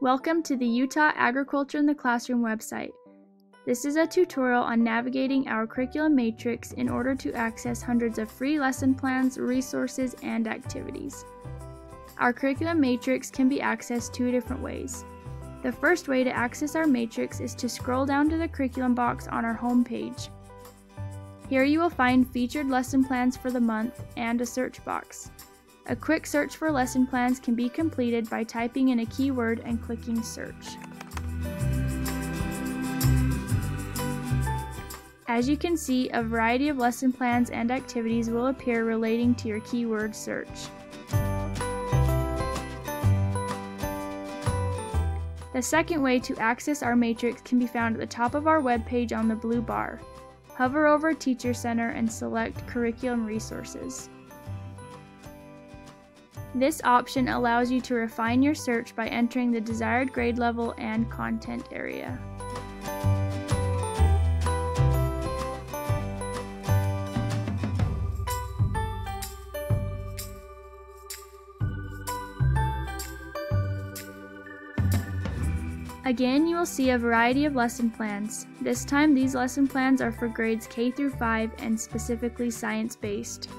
Welcome to the Utah Agriculture in the Classroom website. This is a tutorial on navigating our curriculum matrix in order to access hundreds of free lesson plans, resources, and activities. Our curriculum matrix can be accessed two different ways. The first way to access our matrix is to scroll down to the curriculum box on our home page. Here you will find featured lesson plans for the month and a search box. A quick search for lesson plans can be completed by typing in a keyword and clicking search. As you can see, a variety of lesson plans and activities will appear relating to your keyword search. The second way to access our matrix can be found at the top of our web page on the blue bar. Hover over Teacher Center and select Curriculum Resources. This option allows you to refine your search by entering the desired grade level and content area. Again, you will see a variety of lesson plans. This time, these lesson plans are for grades K through 5 and specifically science-based.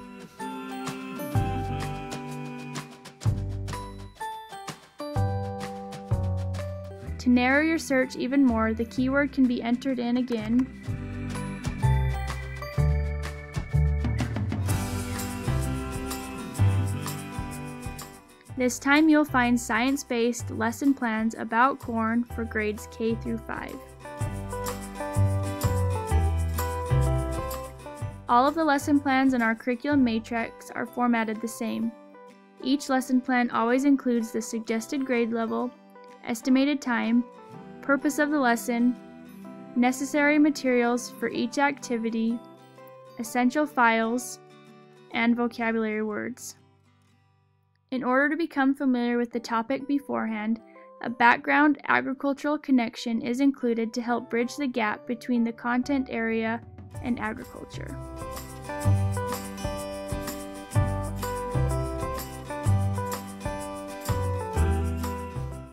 To narrow your search even more, the keyword can be entered in again. This time you'll find science-based lesson plans about corn for grades K through 5. All of the lesson plans in our curriculum matrix are formatted the same. Each lesson plan always includes the suggested grade level, estimated time, purpose of the lesson, necessary materials for each activity, essential files, and vocabulary words. In order to become familiar with the topic beforehand, a background agricultural connection is included to help bridge the gap between the content area and agriculture.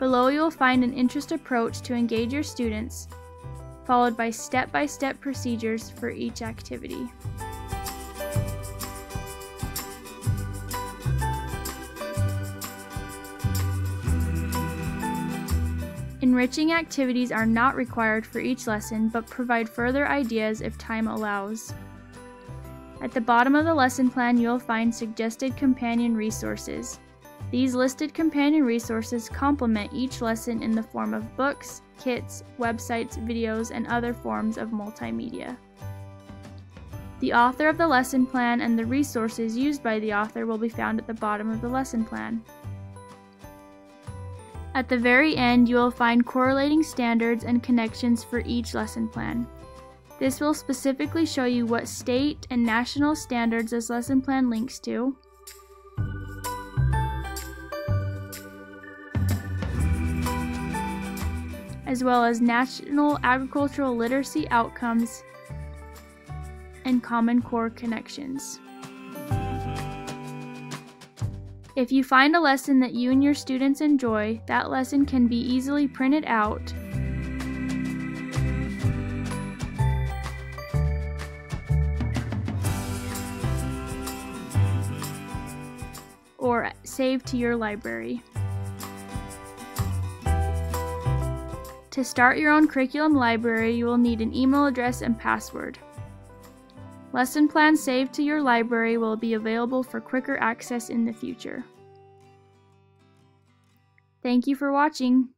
Below you'll find an interest approach to engage your students, followed by step-by-step -step procedures for each activity. Enriching activities are not required for each lesson, but provide further ideas if time allows. At the bottom of the lesson plan, you'll find suggested companion resources. These listed companion resources complement each lesson in the form of books, kits, websites, videos, and other forms of multimedia. The author of the lesson plan and the resources used by the author will be found at the bottom of the lesson plan. At the very end, you will find correlating standards and connections for each lesson plan. This will specifically show you what state and national standards this lesson plan links to, as well as national agricultural literacy outcomes and Common Core connections. If you find a lesson that you and your students enjoy, that lesson can be easily printed out or saved to your library. To start your own curriculum library, you will need an email address and password. Lesson plans saved to your library will be available for quicker access in the future. Thank you for watching.